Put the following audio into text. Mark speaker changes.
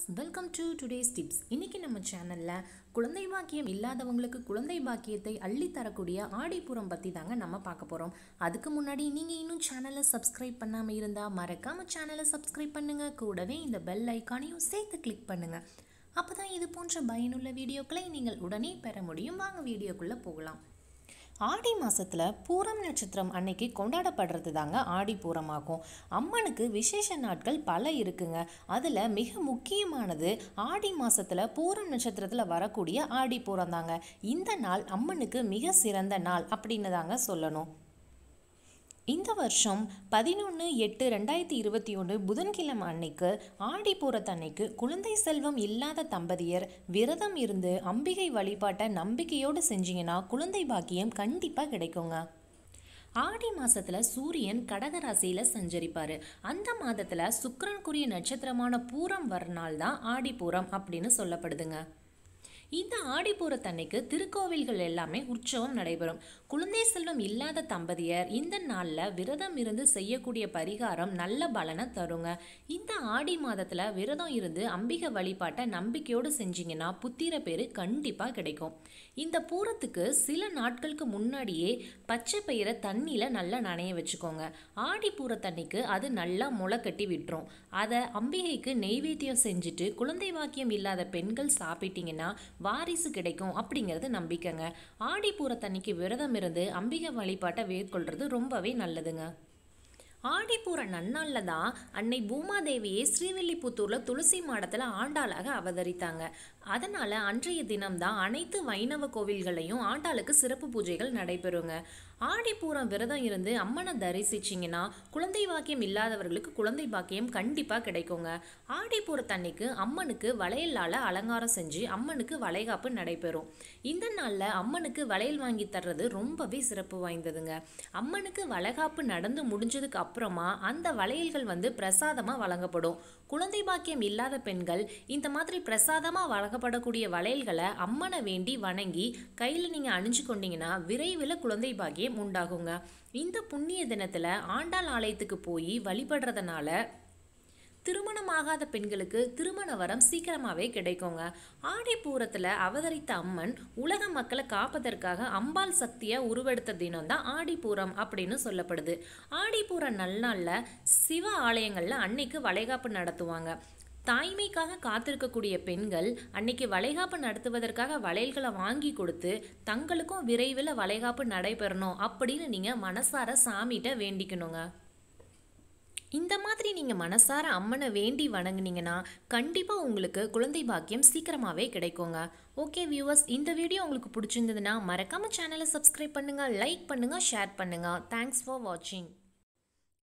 Speaker 1: Friends welcome to today's tips இன்னைக்கு நம்ம சேனலில் குழந்தை பாக்கியம் இல்லாதவங்களுக்கு குழந்தை பாக்கியத்தை அள்ளி தரக்கூடிய ஆடிப்புறம் பற்றி தாங்க நம்ம பார்க்க போகிறோம் அதுக்கு முன்னாடி நீங்கள் இன்னும் சேனலை சப்ஸ்கிரைப் பண்ணாமல் இருந்தால் மறக்காமல் சேனலை சப்ஸ்கிரைப் பண்ணுங்கள் கூடவே இந்த பெல் ஐக்கானையும் சேர்த்து கிளிக் பண்ணுங்கள் அப்போ தான் இது போன்ற பயனுள்ள வீடியோக்களை நீங்கள் உடனே பெற முடியும். வாங்க வீடியோக்குள்ளே போகலாம். ஆடி மாதத்தில் பூரம் நட்சத்திரம் அன்னைக்கு கொண்டாடப்படுறது தாங்க ஆடி பூரமாகும். அம்மனுக்கு விசேஷ நாட்கள் பல இருக்குங்க. அதில் மிக முக்கியமானது ஆடி மாதத்தில் பூரம் நட்சத்திரத்தில் வரக்கூடிய ஆடி பூரம் தாங்க இந்த நாள் அம்மனுக்கு மிக சிறந்த நாள் அப்படின்னு தாங்க சொல்லணும். இந்த வருஷம் பதினொன்று எட்டு ரெண்டாயிரத்தி இருபத்தி ஒன்று புதன்கிழமை அன்னைக்கு ஆடிப்பூரத்தன்னைக்கு குழந்தை செல்வம் இல்லாத தம்பதியர் விரதம் இருந்து அம்பிகை வழிபாட்டை நம்பிக்கையோடு செஞ்சீங்கன்னா குழந்தை பாக்கியம் கண்டிப்பாக கிடைக்குங்க. ஆடி மாதத்தில் சூரியன் கடகராசியில் சஞ்சரிப்பார். அந்த மாதத்தில் சுக்கரனுக்குரிய நட்சத்திரமான பூரம் வர நாள் தான் ஆடிப்பூரம் அப்படின்னு சொல்லப்படுதுங்க. இந்த ஆடிப்பூரத்தன்னைக்கு திருக்கோவில்கள் எல்லாமே உற்சவம் நடைபெறும். குழந்தை செல்வம் இல்லாத தம்பதியர் இந்த நாளில் விரதம் இருந்து செய்யக்கூடிய பரிகாரம் நல்ல பலனை தருங்க. இந்த ஆடி மாதத்தில் விரதம் இருந்து அம்பிகை வழிபாட்டை நம்பிக்கையோடு செஞ்சீங்கன்னா புத்திர பேர் கண்டிப்பாக கிடைக்கும். இந்த பூரத்துக்கு சில நாட்களுக்கு முன்னாடியே பச்சை பயிரை தண்ணியில் நல்லா நனைய வச்சுக்கோங்க. ஆடி பூரத்தன்னைக்கு அது நல்லா முளை கட்டி விட்டுரும். அதை அம்பிகைக்கு நெய்வேத்தியம் செஞ்சுட்டு குழந்தை வாக்கியம் இல்லாத பெண்கள் சாப்பிட்டீங்கன்னா வாரிசு கிடைக்கும் அப்படிங்கிறது நம்பிக்கைங்க. ஆடி தண்ணிக்கு விரதம் இருந்து அம்பிகை வழிபாட்டை மேற்கொள்றது ரொம்பவே நல்லதுங்க. ஆடிப்பூர நன்னாளில் தான் அன்னை பூமாதேவியை ஸ்ரீவில்லிபுத்தூரில் துளசி மாடத்தில் ஆண்டாளாக அவதரித்தாங்க. அதனால் அன்றைய தினம்தான் அனைத்து வைணவ கோவில்களையும் ஆண்டாளுக்கு சிறப்பு பூஜைகள் நடைபெறுங்க. ஆடிப்பூரம் விரதம் இருந்து அம்மனை தரிசிச்சிங்கன்னா குழந்தை பாக்கியம் இல்லாதவர்களுக்கு குழந்தை பாக்கியம் கண்டிப்பாக கிடைக்குங்க. ஆடிப்பூரத்தன்னைக்கு அம்மனுக்கு வளையலால் அலங்காரம் செஞ்சு அம்மனுக்கு வளைகாப்பு நடைபெறும். இந்த நாளில் அம்மனுக்கு வளையல் வாங்கி தர்றது ரொம்பவே சிறப்பு வாய்ந்ததுங்க. அம்மனுக்கு வளைகாப்பு நடந்து முடிஞ்சதுக்கு அப்புறமா அந்த வளையல்கள் வந்து பிரசாதமாக வழங்கப்படும். குழந்தை பாக்கியம் இல்லாத பெண்கள் இந்த மாதிரி பிரசாதமாக வழங்கப்படக்கூடிய வளையல்களை அம்மனை வேண்டி வணங்கி கையில் நீங்கள் அணிஞ்சு கொண்டீங்கன்னா விரைவில் குழந்தை பாக்கியம் உண்டாகுங்க. இந்த புண்ணிய தினத்தில் ஆண்டாள் ஆலயத்துக்கு போய் வழிபடுறதுனால திருமணமாகாத பெண்களுக்கு திருமண வரம் சீக்கிரமாகவே கிடைக்குங்க. ஆடிப்பூரத்தில் அவதரித்த அம்மன் உலக மக்களை காப்பதற்காக அம்பாள் சக்தியை உருவெடுத்த தினம் தான் ஆடிப்பூரம் அப்படின்னு சொல்லப்படுது. ஆடிப்பூர நல்லாளில் சிவ ஆலயங்களில் அன்னைக்கு வளைகாப்பு நடத்துவாங்க. தாய்மைக்காக காத்திருக்கக்கூடிய பெண்கள் அன்னைக்கு வளைகாப்பு நடத்துவதற்காக வளையல்களை வாங்கி கொடுத்து தங்களுக்கும் விரைவில் வளைகாப்பு நடைபெறணும் அப்படின்னு நீங்கள் மனசார சாமிகிட்ட வேண்டிக்கணுங்க. இந்த மாதிரி நீங்கள் மனசார அம்மனை வேண்டி வணங்குனீங்கன்னா கண்டிப்பாக உங்களுக்கு குழந்தை பாக்கியம் சீக்கிரமாகவே கிடைக்குங்க. ஓகே வியூவர்ஸ் இந்த வீடியோ உங்களுக்கு பிடிச்சிருந்ததுன்னா மறக்காமல் சேனலை சப்ஸ்கிரைப் பண்ணுங்கள் லைக் பண்ணுங்கள் ஷேர் பண்ணுங்கள் தேங்க்ஸ் ஃபார் வாட்சிங்